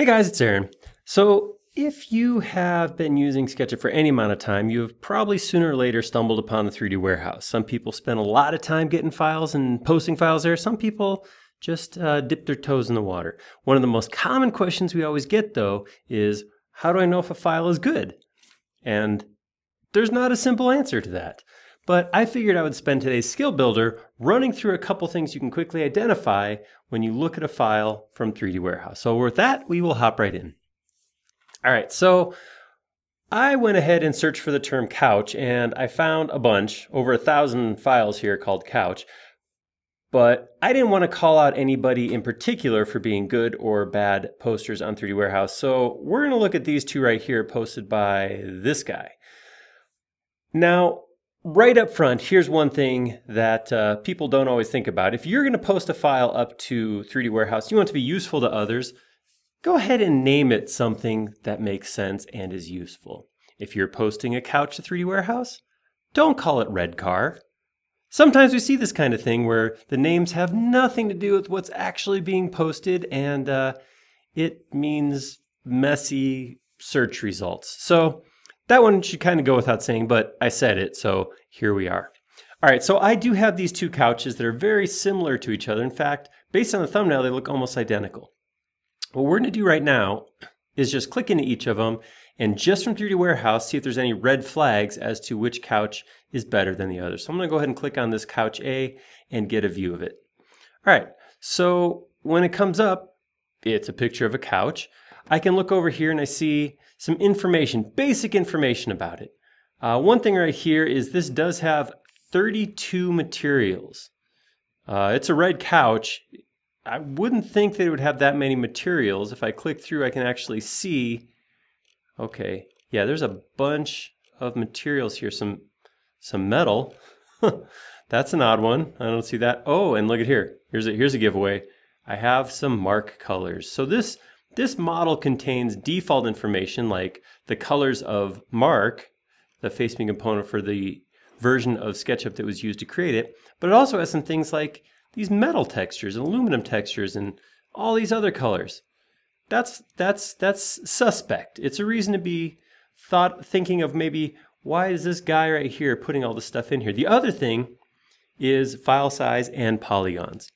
Hey guys, it's Aaron. So if you have been using SketchUp for any amount of time, you have probably sooner or later stumbled upon the 3D warehouse. Some people spend a lot of time getting files and posting files there. Some people just uh, dip their toes in the water. One of the most common questions we always get though is, how do I know if a file is good? And there's not a simple answer to that. But I figured I would spend today's skill builder running through a couple things you can quickly identify when you look at a file from 3D Warehouse. So with that, we will hop right in. All right, so I went ahead and searched for the term couch and I found a bunch, over a thousand files here called couch. But I didn't want to call out anybody in particular for being good or bad posters on 3D Warehouse. So we're going to look at these two right here posted by this guy. Now, right up front, here's one thing that uh, people don't always think about. If you're going to post a file up to 3D Warehouse, you want to be useful to others, go ahead and name it something that makes sense and is useful. If you're posting a couch to 3D Warehouse, don't call it red car. Sometimes we see this kind of thing where the names have nothing to do with what's actually being posted and uh, it means messy search results. So that one should kind of go without saying, but I said it, so here we are. All right, so I do have these two couches that are very similar to each other. In fact, based on the thumbnail, they look almost identical. What we're gonna do right now is just click into each of them and just from 3D Warehouse, see if there's any red flags as to which couch is better than the other. So I'm gonna go ahead and click on this couch A and get a view of it. All right, so when it comes up, it's a picture of a couch. I can look over here and I see some information, basic information about it. Uh, one thing right here is this does have 32 materials. Uh, it's a red couch. I wouldn't think that it would have that many materials. If I click through, I can actually see, okay, yeah, there's a bunch of materials here. Some, some metal. That's an odd one. I don't see that. Oh, and look at here. Here's a, here's a giveaway. I have some mark colors. So this this model contains default information like the colors of Mark, the facing component for the version of SketchUp that was used to create it, but it also has some things like these metal textures and aluminum textures and all these other colors. That's that's that's suspect. It's a reason to be thought thinking of maybe why is this guy right here putting all this stuff in here? The other thing is file size and polygons.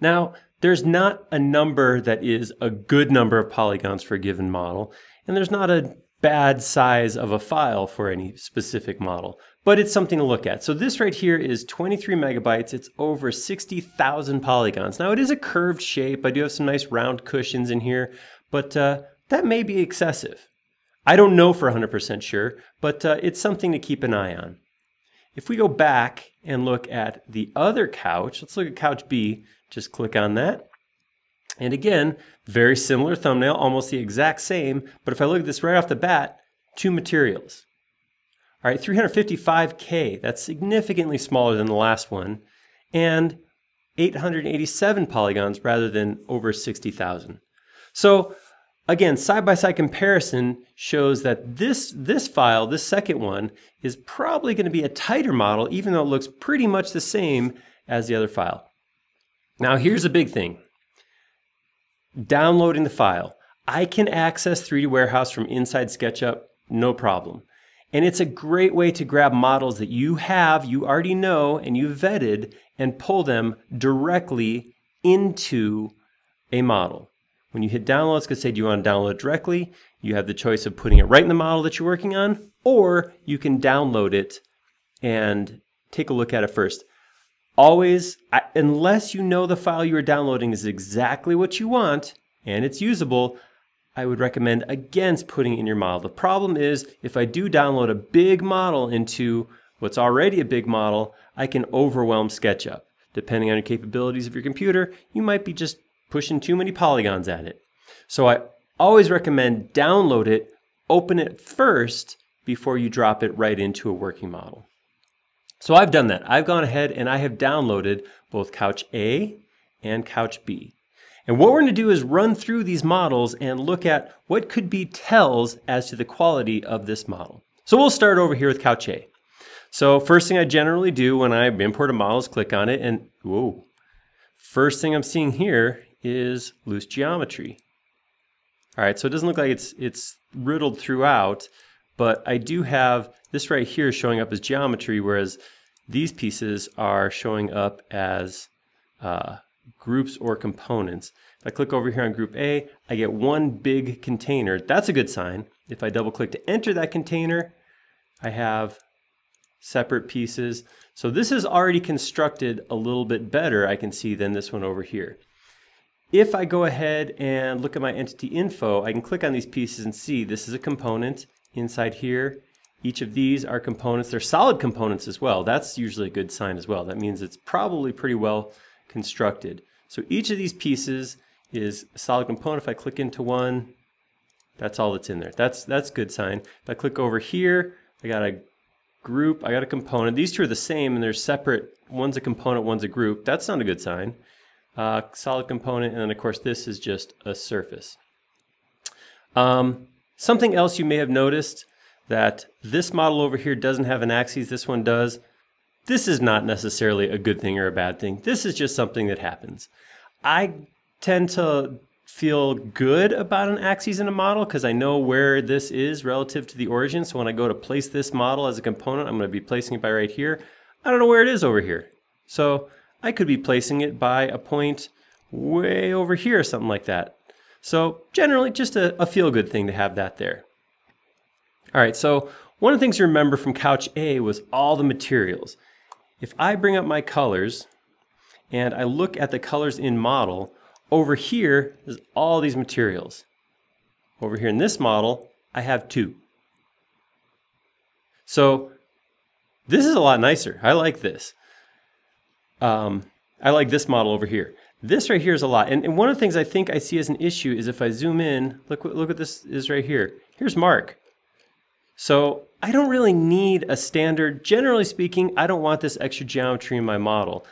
Now, there's not a number that is a good number of polygons for a given model, and there's not a bad size of a file for any specific model, but it's something to look at. So this right here is 23 megabytes. It's over 60,000 polygons. Now it is a curved shape. I do have some nice round cushions in here, but uh, that may be excessive. I don't know for 100% sure, but uh, it's something to keep an eye on. If we go back and look at the other couch, let's look at couch B, just click on that. And again, very similar thumbnail, almost the exact same, but if I look at this right off the bat, two materials. All right, 355K, that's significantly smaller than the last one, and 887 polygons rather than over 60,000. So again, side-by-side -side comparison shows that this, this file, this second one, is probably going to be a tighter model, even though it looks pretty much the same as the other file. Now here's a big thing. Downloading the file. I can access 3D Warehouse from inside SketchUp, no problem. And it's a great way to grab models that you have, you already know, and you've vetted, and pull them directly into a model. When you hit download, it's going to say, do you want to download directly? You have the choice of putting it right in the model that you're working on, or you can download it and take a look at it first always, unless you know the file you are downloading is exactly what you want and it's usable, I would recommend against putting in your model. The problem is if I do download a big model into what's already a big model, I can overwhelm SketchUp. Depending on your capabilities of your computer, you might be just pushing too many polygons at it. So I always recommend download it, open it first before you drop it right into a working model. So I've done that. I've gone ahead and I have downloaded both Couch A and Couch B. And what we're going to do is run through these models and look at what could be tells as to the quality of this model. So we'll start over here with Couch A. So first thing I generally do when I import a model is click on it and whoa. First thing I'm seeing here is loose geometry. All right, so it doesn't look like it's, it's riddled throughout, but I do have this right here showing up as geometry, whereas these pieces are showing up as uh, groups or components. If I click over here on group A, I get one big container. That's a good sign. If I double click to enter that container, I have separate pieces. So this is already constructed a little bit better, I can see, than this one over here. If I go ahead and look at my entity info, I can click on these pieces and see this is a component inside here. Each of these are components. They're solid components as well. That's usually a good sign as well. That means it's probably pretty well constructed. So each of these pieces is a solid component. If I click into one, that's all that's in there. That's that's good sign. If I click over here, I got a group, I got a component. These two are the same and they're separate. One's a component, one's a group. That's not a good sign. Uh, solid component, and then of course this is just a surface. Um, something else you may have noticed that this model over here doesn't have an axis, this one does. This is not necessarily a good thing or a bad thing. This is just something that happens. I tend to feel good about an axis in a model because I know where this is relative to the origin. So when I go to place this model as a component, I'm going to be placing it by right here. I don't know where it is over here. So I could be placing it by a point way over here or something like that. So generally just a, a feel-good thing to have that there. All right, so one of the things you remember from Couch A was all the materials. If I bring up my colors and I look at the colors in model, over here is all these materials. Over here in this model, I have two. So this is a lot nicer. I like this. Um, I like this model over here. This right here is a lot. And, and, one of the things I think I see as an issue is if I zoom in, look, look what this is right here. Here's Mark. So I don't really need a standard. Generally speaking, I don't want this extra geometry in my model.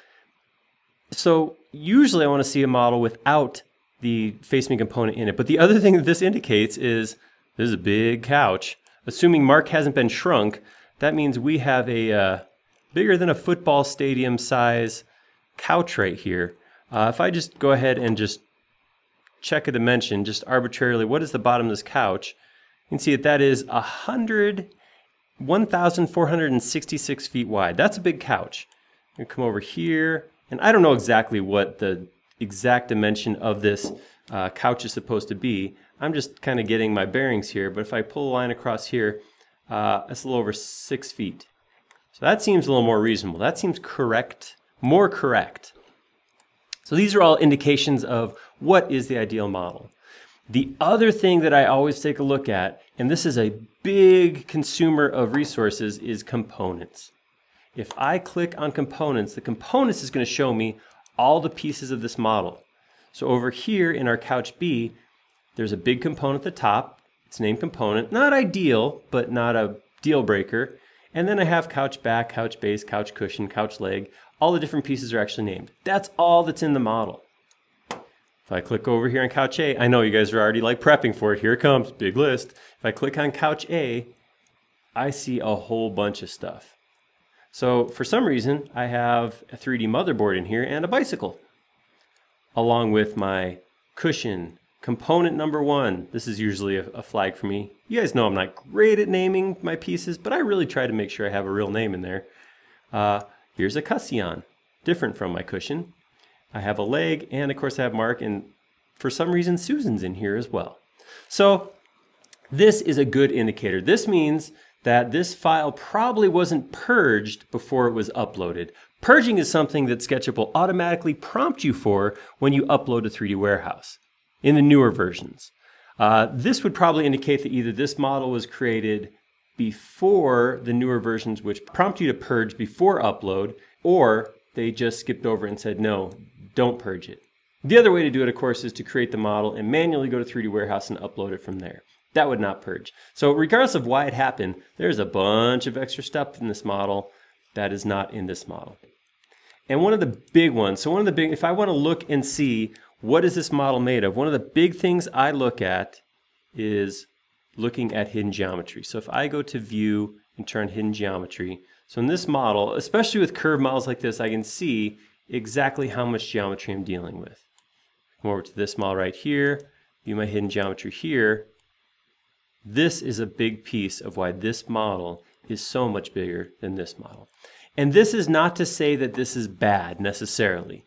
So usually I want to see a model without the face me component in it. But the other thing that this indicates is this is a big couch. Assuming Mark hasn't been shrunk, that means we have a uh, bigger than a football stadium size couch right here. Uh, if I just go ahead and just check a dimension, just arbitrarily, what is the bottom of this couch? You can see that that is 100, 1,466 feet wide. That's a big couch. You come over here, and I don't know exactly what the exact dimension of this uh, couch is supposed to be. I'm just kind of getting my bearings here, but if I pull a line across here, uh, it's a little over six feet. So that seems a little more reasonable. That seems correct, more correct. So these are all indications of what is the ideal model. The other thing that I always take a look at, and this is a big consumer of resources, is components. If I click on components, the components is going to show me all the pieces of this model. So over here in our couch B, there's a big component at the top. It's named component. Not ideal, but not a deal breaker. And then I have couch back, couch base, couch cushion, couch leg. All the different pieces are actually named. That's all that's in the model. If I click over here on couch A, I know you guys are already like prepping for it. Here it comes, big list. If I click on couch A, I see a whole bunch of stuff. So for some reason, I have a 3D motherboard in here and a bicycle, along with my cushion, component number one. This is usually a, a, flag for me. You guys know I'm not great at naming my pieces, but I really try to make sure I have a real name in there. Uh, here's a Cushion, different from my cushion. I have a leg, and of course I have Mark, and for some reason Susan's in here as well. So this is a good indicator. This means that this file probably wasn't purged before it was uploaded. Purging is something that SketchUp will automatically prompt you for when you upload to 3D Warehouse in the newer versions. Uh, this would probably indicate that either this model was created before the newer versions which prompt you to purge before upload, or they just skipped over and said, no, don't purge it. The other way to do it, of course, is to create the model and manually go to 3D Warehouse and upload it from there. That would not purge. So regardless of why it happened, there's a bunch of extra stuff in this model that is not in this model. And one of the big ones, so one of the big, if I want to look and see what is this model made of, one of the big things I look at is looking at hidden geometry. So if I go to view and turn hidden geometry, so in this model, especially with curved models like this, I can see exactly how much geometry I'm dealing with. Come over to this model right here. view my hidden geometry here, this is a big piece of why this model is so much bigger than this model. And this is not to say that this is bad necessarily.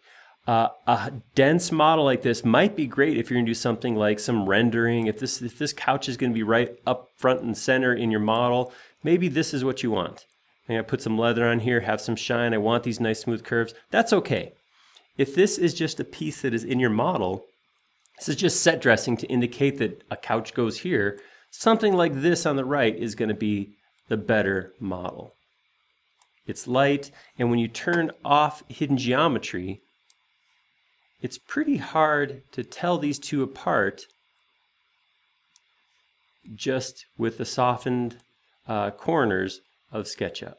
Uh, a dense model like this might be great if you're going to do something like some rendering. If this if this couch is going to be right up front and center in your model, maybe this is what you want. I'm going to put some leather on here, have some shine. I want these nice smooth curves. That's okay. If this is just a piece that is in your model, this is just set dressing to indicate that a couch goes here. Something like this on the right is going to be the better model. It's light, and when you turn off hidden geometry, it's pretty hard to tell these two apart just with the softened uh, corners of SketchUp.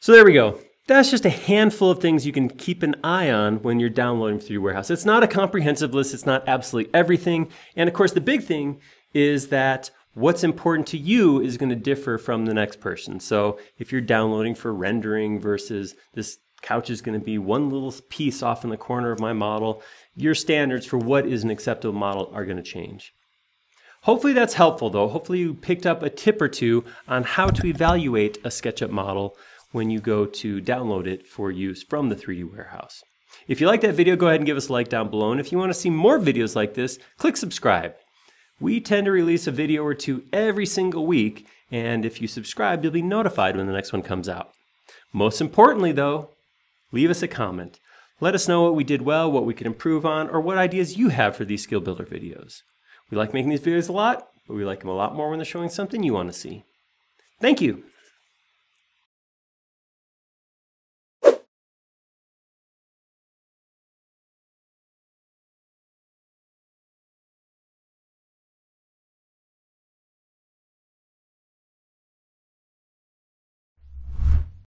So there we go. That's just a handful of things you can keep an eye on when you're downloading through your Warehouse. It's not a comprehensive list, it's not absolutely everything. And of course, the big thing is that what's important to you is going to differ from the next person. So if you're downloading for rendering versus this couch is going to be one little piece off in the corner of my model, your standards for what is an acceptable model are going to change. Hopefully that's helpful though. Hopefully you picked up a tip or two on how to evaluate a SketchUp model when you go to download it for use from the 3D Warehouse. If you like that video, go ahead and give us a like down below. And if you want to see more videos like this, click subscribe. We tend to release a video or two every single week, and if you subscribe, you'll be notified when the next one comes out. Most importantly, though, leave us a comment. Let us know what we did well, what we could improve on, or what ideas you have for these skill builder videos. We like making these videos a lot, but we like them a lot more when they're showing something you want to see. Thank you.